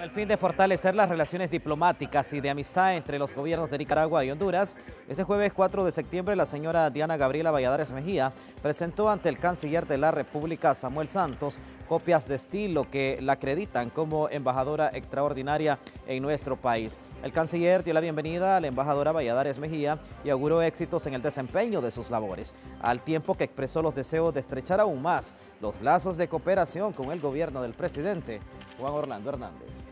Con el fin de fortalecer las relaciones diplomáticas y de amistad entre los gobiernos de Nicaragua y Honduras, este jueves 4 de septiembre la señora Diana Gabriela Valladares Mejía presentó ante el canciller de la República, Samuel Santos, copias de estilo que la acreditan como embajadora extraordinaria en nuestro país. El canciller dio la bienvenida a la embajadora Valladares Mejía y auguró éxitos en el desempeño de sus labores, al tiempo que expresó los deseos de estrechar aún más los lazos de cooperación con el gobierno del presidente Juan Orlando Hernández.